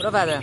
Provada.